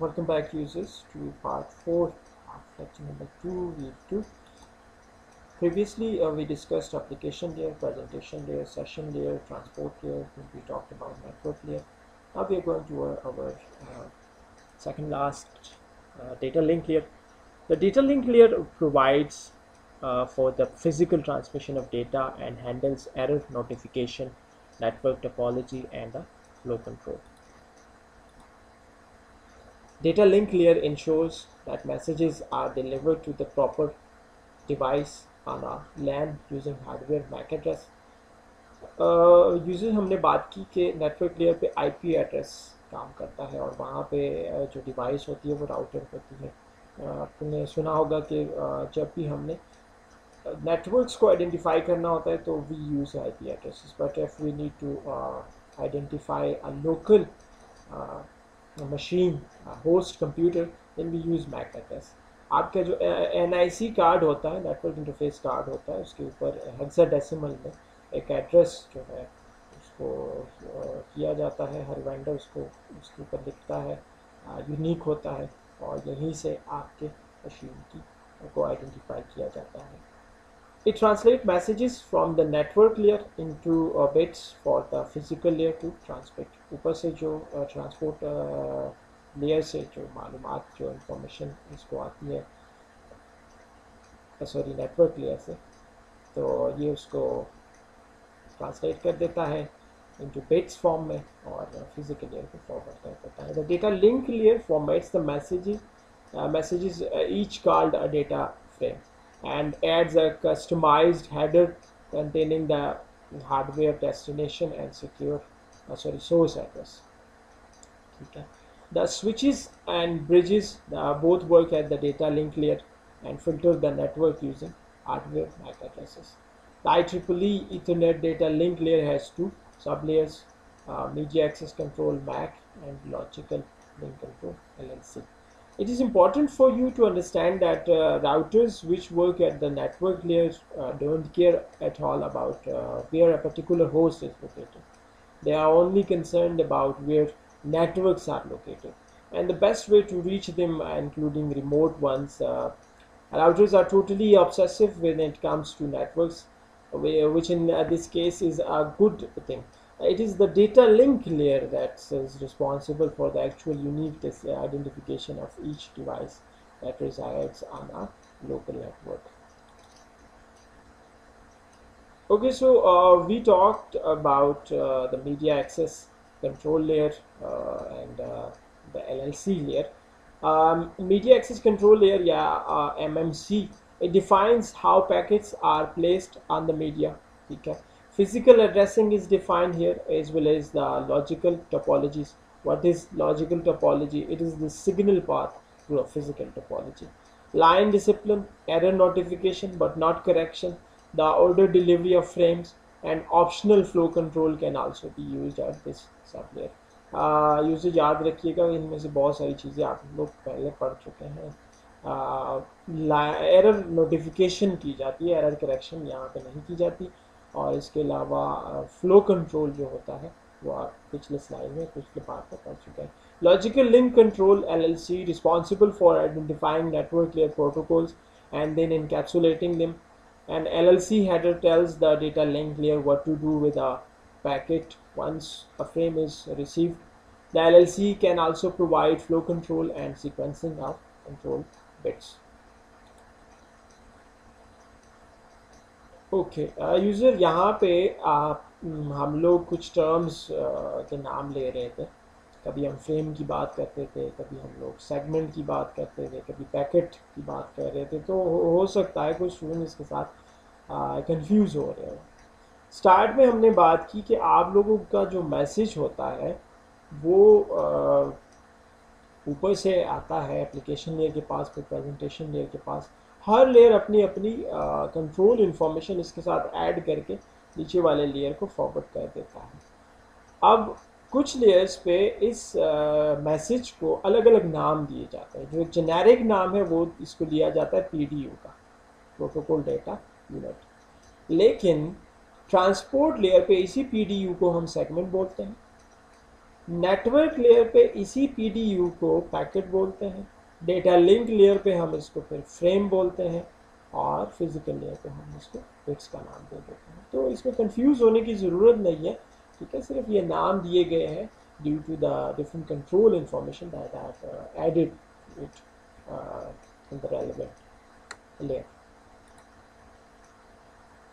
welcome back users to part 4 of lecture number 2 week 2 previously uh, we discussed application layer presentation layer session layer transport layer we talked about network layer. Now we are going to our, our uh, second last uh, data link layer the data link layer provides uh, for the physical transmission of data and handles error notification network topology and the flow control Data link layer ensures that messages are delivered to the proper device on a LAN using hardware MAC address. User हमने बात की कि network layer पे IP address काम करता है और वहाँ पे जो डिवाइस होती है वो राउटर होती है आपने सुना होगा कि जब भी हमने नेटवर्क्स को आइडेंटिफाई करना होता है तो we use I P addresses but if we need to identify a local machine host computer then we use MAC address आपका जो एन आई सी कार्ड होता है नेटवर्क इंटरफेस कार्ड होता है, उसके ऊपर हेक्साडेसिमल में एक एड्रेस जो है, उसको किया जाता है, हर वेंडर उसको, उसके ऊपर लिखता है यूनिक होता है और यहीं से आपके मशीन की को आइडेंटिफाई किया जाता है। It translates messages from the network layer into uh, bits for the physical layer to transmit. ऊपर से जो ट्रांसपोर्ट uh, लेयर से जो मालूम जो इंफॉर्मेशन इसको आती है सॉरी नेटवर्क लेयर से तो ये उसको ट्रांसलेट कर देता है into bits फॉर्म में और फ़िज़िकल लेयर को फॉरवर्ड कर देता है the data link layer formats the messages messages each called a data frame and adds a customized header containing the hardware destination and secure uh, sorry source address. Okay. the switches and bridges uh, both work at the data link layer and filter the network using hardware MAC addresses the IEEE Ethernet data link layer has two sublayers uh, media access control MAC and logical link control LLC it is important for you to understand that uh, routers which work at the network layer uh, don't care at all about uh, where a particular host is located. They are only concerned about where networks are located. And the best way to reach them, including remote ones, routers are totally obsessive when it comes to networks, which in this case is a good thing it is the data link layer that is responsible for the actual unique identification of each device that resides on a local network. Okay, so uh, we talked about uh, the media access control layer uh, and the LLC layer. Um, media access control layer, yeah, MMC, it defines how packets are placed on the media. Okay physical addressing is defined here as well as the logical topologies what is logical topology it is the signal path to a physical topology line discipline error notification but not correction the order delivery of frames and optional flow control can also be used at this sublayer user याद रखिएगा इनमें से बहुत सारी चीज़ें आप लोग पहले पढ़ चुके हैं एरर नोटिफिकेशन की जाती है एरर करेक्शन यहाँ पे नहीं की जाती और इसके अलावा फ्लो कंट्रोल जो होता है, वो आप पिछले स्लाइड में कुछ के बाद कर चुके हैं। Logical link control L L C responsible for identifying network layer protocols and then encapsulating them and LLC header tells the data link layer what to do with packet once a frame is receive the L can also provide flow control and sequencing of control bits okay user यहाँ पे आप हम लोग कुछ terms के नाम ले रहे थे। कभी हम फ्रेम की बात करते थे कभी हम लोग सेगमेंट की बात करते थे कभी पैकेट की बात कर रहे थे। तो हो, सकता है कुछ स्टूडेंट इसके साथ कंफ्यूज हो रहे हो। स्टार्ट में हमने बात की कि आप लोगों का जो मैसेज होता है वो ऊपर से आता है एप्लीकेशन लेयर के पास फिर प्रेजेंटेशन लेयर के पास। हर लेयर अपनी अपनी कंट्रोल इंफॉर्मेशन इसके साथ ऐड करके नीचे वाले लेयर को फॉरवर्ड कर देता है। अब कुछ लेयर्स पे इस मैसेज को अलग अलग नाम दिए जाते हैं। जो एक जेनेरिक नाम है, वो इसको दिया जाता है पीडीयू का प्रोटोकॉल डेटा यूनिट लेकिन ट्रांसपोर्ट लेयर पे इसी पीडीयू को हम सेगमेंट बोलते हैं। नेटवर्क लेयर पे इसी पीडीयू को पैकेट बोलते हैं। डेटा लिंक लेयर पे हम इसको फिर फ्रेम बोलते हैं और फ़िज़िकल लेयर पे हम इसको बिट्स का नाम दे देते हैं। तो इसमें कंफ्यूज होने की ज़रूरत नहीं है ठीक है? सिर्फ़ ये नाम दिए गए हैं due to the different control information that have added it in the relevant layer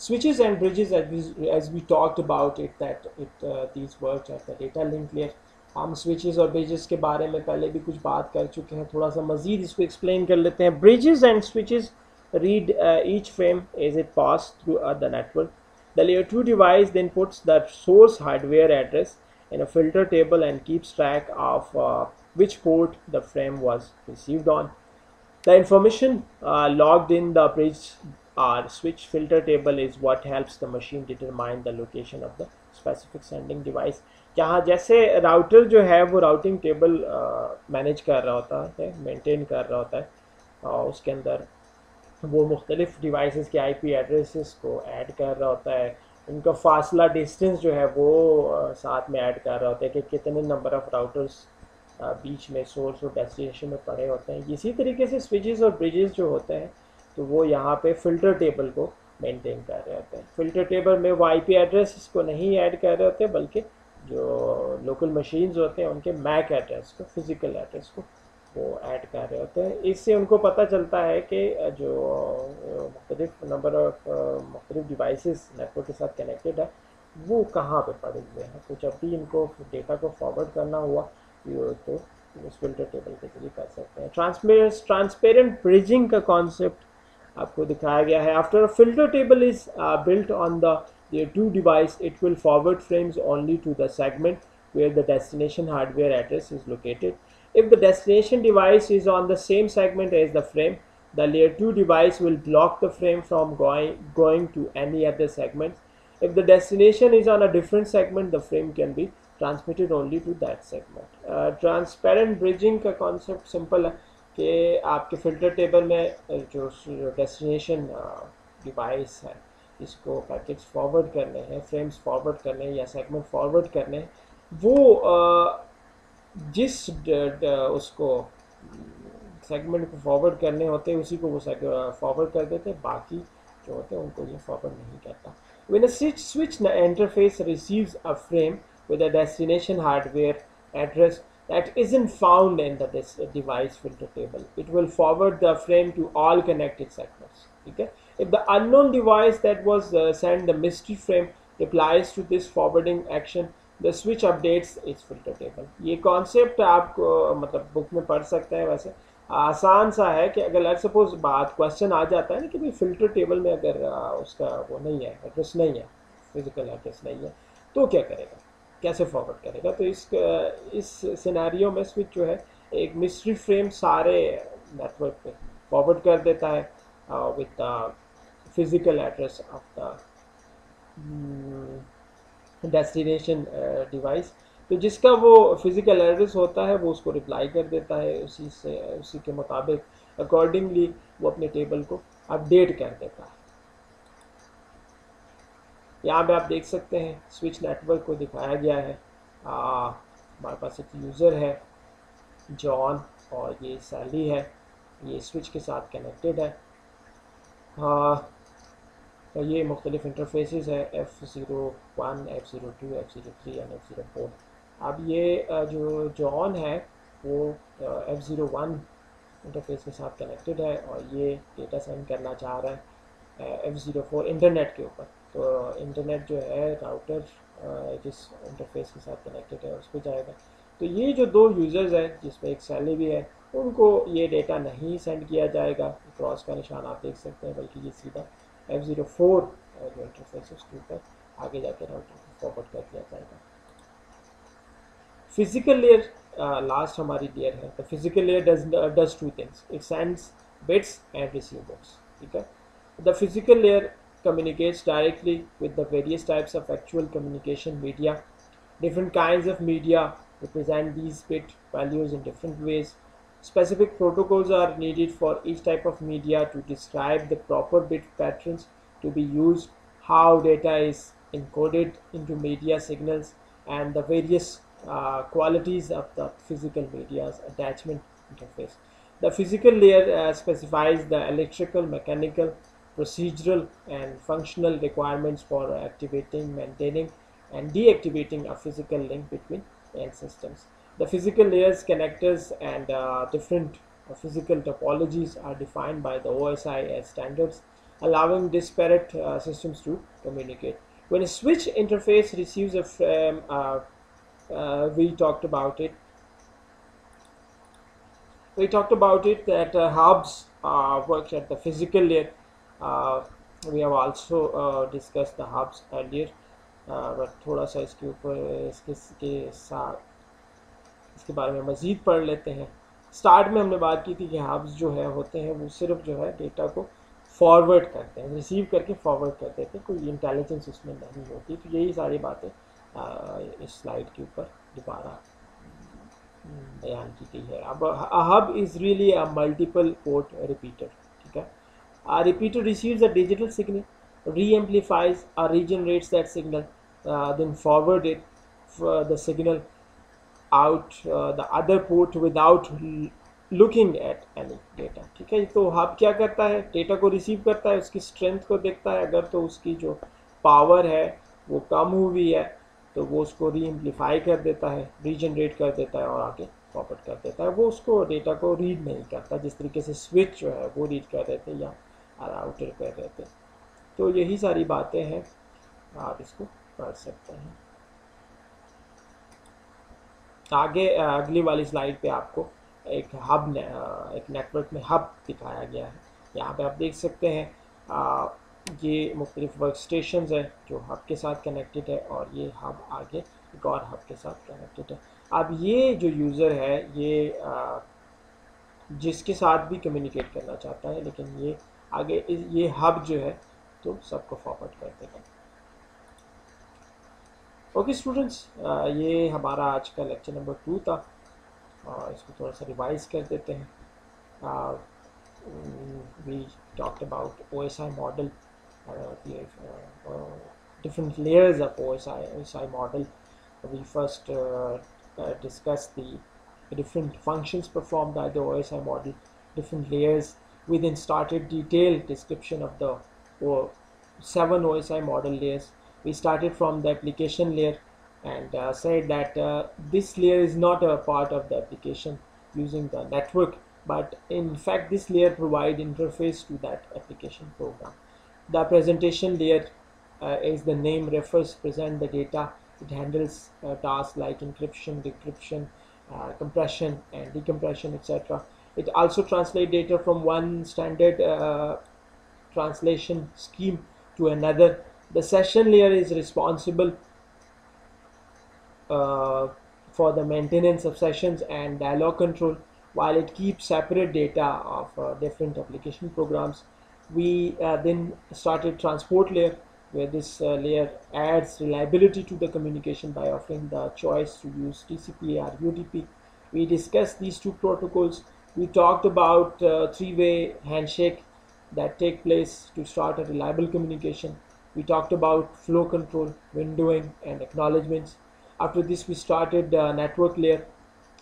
switches and bridges as we, as we talked about it that it uh, these works at the data link layer. हम switches और bridges के बारे में पहले भी कुछ बात कर चुके हैं। थोड़ा सा मज़ीद इसको एक्सप्लेन कर लेते हैं। Bridges and switches read each frame is it pass through the network the layer two device then puts the source hardware address in a filter table and keeps track of which port the frame was received on the information logged in the bridge or switch filter table is what helps the machine determine the location of the specific sending device जहाँ जैसे router जो है, वो routing table manage कर रहा होता है maintain कर रहा होता है और उसके अंदर। वो मुख्तलिफ़ डिवाइसेस के आईपी एड्रेसेस को ऐड कर रहा होता है। उनका फासला डिस्टेंस जो है, वो साथ में ऐड कर रहा होता है कि कितने नंबर ऑफ़ राउटर्स बीच में सोर्स और डेस्टिनेशन में पड़े होते हैं। इसी तरीके से स्विचेस और ब्रिजेस जो होते हैं तो वो यहाँ पे फ़िल्टर टेबल को मेंटेन कर रहे होते हैं। फ़िल्टर टेबल में वो आईपी एड्रेस को नहीं ऐड कर रहे होते, बल्कि जो लोकल मशीन्स होते हैं, उनके मैक एड्रेस को फ़िज़िकल एड्रेस को वो ऐड कर रहे होते हैं। इससे उनको पता चलता है कि जो मुख्तलिफ़ नंबर ऑफ़ मुख्तलिफ़ डिवाइसेस नेटवर्क के साथ कनेक्टेड है, वो कहाँ पे पड़े हुए हैं? तो जब भी इनको डेटा को फॉरवर्ड करना हुआ तो उस फ़िल्टर टेबल के ज़रिए कर सकते हैं। ट्रांसपेरेंट ट्रांसपेरेंट ब्रिजिंग का कॉन्सेप्ट आपको दिखाया गया है। After filter table is built on the To device it will forward frames only to the segment where the destination hardware address is located If the destination device is on the same segment as the frame, the layer 2 device will block the frame from going, going to any other segment. If the destination is on a different segment, the frame can be transmitted only to that segment. Uh, transparent bridging का concept simple है कि आपके filter table में जो destination device है इसको packets forward करने हैं फ्रेम्स फॉरवर्ड करने हैं या सेगमेंट फॉरवर्ड करने वो जिस उसको सेगमेंट को फॉरवर्ड करने होते हैं उसी को वो फॉरवर्ड कर देते हैं बाकी जो होते हैं उनको ये फॉरवर्ड नहीं करता। When a switch, switch interface receives a frame with a destination hardware address that isn't found in the device filter table, it will forward the frame to all connected segments. Okay? If the unknown device that was uh, sent the mystery frame replies to this forwarding action, the switch updates is filter table ये concept आप मतलब book में पढ़ सकते हैं वैसे आसान सा है कि अगर लेट सपोज़ बात क्वेश्चन आ जाता है ना कि भाई फ़िल्टर टेबल में अगर उसका वो नहीं है एड्रेस नहीं है फ़िज़िकल एड्रेस नहीं है तो क्या करेगा कैसे फॉरवर्ड करेगा? तो इस इस सिनेरियो में स्विच जो है, एक मिस्ट्री फ्रेम सारे नेटवर्क पे फॉरवर्ड कर देता है with the physical address of the destination device तो जिसका वो फ़िज़िकल एड्रेस होता है, वो उसको रिप्लाई कर देता है, उसी से, उसी के मुताबिक अकॉर्डिंगली वो अपने टेबल को अपडेट कर देता है। यहाँ पे आप देख सकते हैं स्विच नेटवर्क को दिखाया गया है। हमारे पास एक यूज़र है जॉन और ये सैली है। ये स्विच के साथ कनेक्टेड है। आ, तो ये मुख्तलिफ़ इंटरफेसेस है F zero one F zero two F zero three and F zero four अब ये जो जॉन है वो एफ़ ज़ीरो वन इंटरफेस के साथ कनेक्टेड है और ये डेटा सेंड करना चाह रहा है एफ़ ज़ीरो फोर इंटरनेट के ऊपर। इंटरनेट जो है राउटर जिस इंटरफेस के साथ कनेक्टेड है उस पर जाएगा। तो ये जो दो यूज़र्स हैं, जिसमें एक सैली भी है, उनको ये डेटा नहीं सेंड किया जाएगा। क्रॉस का निशान आप देख सकते हैं, बल्कि ये सीधा एफ़ ज़ीरो फोर जो इंटरफेस है, उसके ऊपर आगे जाकर राउटर को फॉरवर्ड कर दिया जाएगा। फ़िज़िकल लेयर लास्ट हमारी लेयर है। The physical layer does does two things it sends bits and receive bits ठीक है? The physical layer communicates directly with the various types of actual communication media. Different kinds of media represent these bit values in different ways. Specific protocols are needed for each type of media to describe the proper bit patterns to be used, how data is encoded into media signals, and the various uh, qualities of the physical media's attachment interface. The physical layer uh, specifies the electrical, mechanical, procedural and functional requirements for activating, maintaining and deactivating a physical link between end systems. The physical layers, connectors and uh, different uh, physical topologies are defined by the OSI as standards, allowing disparate uh, systems to communicate. When a switch interface receives a frame, uh, uh, we talked about it. We talked about it that uh, hubs work at the physical layer. We have also discussed the hubs earlier. But थोड़ा सा इसके ऊपर इसके, इसके साथ इसके बारे में मज़ीद पढ़ लेते हैं। स्टार्ट में हमने बात की थी कि हब्स जो है होते हैं वो सिर्फ़ जो है डेटा को फॉरवर्ड करते हैं रिसीव करके फॉरवर्ड कर देते हैं कोई इंटेलिजेंस उसमें नहीं होती। तो यही सारी बातें इस स्लाइड के ऊपर दोबारा बयान की गई है। अब hub is really a multiple port repeater ठीक है? A repeater receives a digital signal re-amplifies or regenerates that signal uh, then forward it for the signal out uh, the other port without looking at any data ठीक है? तो hub क्या करता है? Data को receive करता है उसकी स्ट्रेंथ को देखता है। अगर तो उसकी जो पावर है वो कम हुई है तो वो उसको री एम्पलीफाई कर देता है रीजनरेट कर देता है और आगे फॉरवर्ड कर देता है। वो उसको डेटा को रीड नहीं करता। जिस तरीके से स्विच जो है वो रीड कर देते हैं या राउटर कर देते तो यही सारी बातें हैं आप इसको पढ़ सकते हैं। आगे अगली वाली स्लाइड पे आपको एक हब ने, एक नेटवर्क में हब दिखाया गया है। यहाँ पे आप देख सकते हैं आ, ये मुख्तलिफ़ वर्क स्टेशन है जो हब के साथ कनेक्टेड है और ये हब आगे एक और हब के साथ कनेक्टेड है। अब ये जो यूज़र है ये आ, जिसके साथ भी कम्युनिकेट करना चाहता है लेकिन ये आगे ये हब जो है तो सबको फॉरवर्ड कर देगा। ओके स्टूडेंट्स ये हमारा आज का लेक्चर नंबर टू था। और इसको थोड़ा सा रिवाइज कर देते हैं। We talked about O S I model different layers of O S I O S I model we first discuss the different functions perform by the O S I model different layers We then started detailed description of the or seven OSI model layers. We started from the application layer and uh, said that uh, this layer is not a part of the application using the network but in fact this layer provide interface to that application program. The presentation layer uh, the name refers present the data. It handles uh, tasks like encryption decryption uh, compression and decompression etc it also translate data from one standard uh, translation scheme to another. The session layer is responsible uh, for the maintenance of sessions and dialog control. While it keeps separate data of uh, different application programs we uh, then started transport layer where this uh, layer adds reliability to the communication by offering the choice to use TCP or UDP we discussed these two protocols we talked about uh, three-way handshake that take place to start a reliable communication we talked about flow control, windowing, and acknowledgements. After this, we started the network layer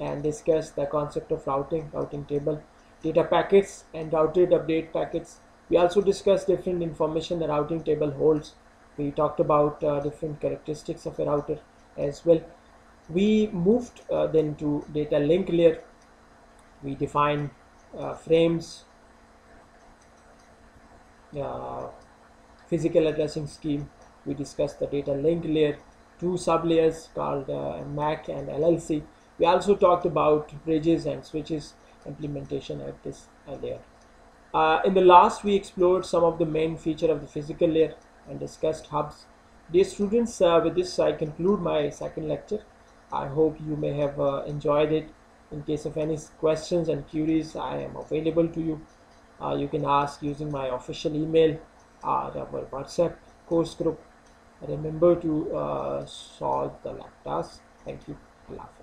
and discussed the concept of routing, routing table, data packets, and routed update packets. We also discussed different information the routing table holds. We talked about uh, different characteristics of a router as well. We moved uh, then to data link layer. We define uh, frames, uh, physical addressing scheme. We discussed the data link layer, two sub-layers called uh, MAC and LLC. We also talked about bridges and switches implementation at this uh, layer. Uh, in the last, we explored some of the main feature of the physical layer and discussed hubs. Dear students, uh, with this I conclude my second lecture. I hope you may have enjoyed it. In case of any questions and queries, I am available to you. Uh, you can ask using my official email or our WhatsApp course group. Remember to uh, solve the lab task. Thank you. Allah